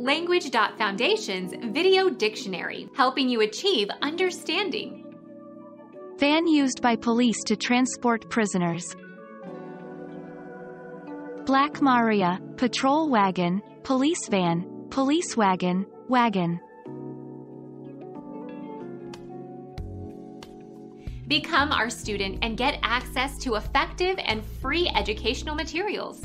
Language.Foundation's Video Dictionary, helping you achieve understanding. Van used by police to transport prisoners. Black Maria, patrol wagon, police van, police wagon, wagon. Become our student and get access to effective and free educational materials.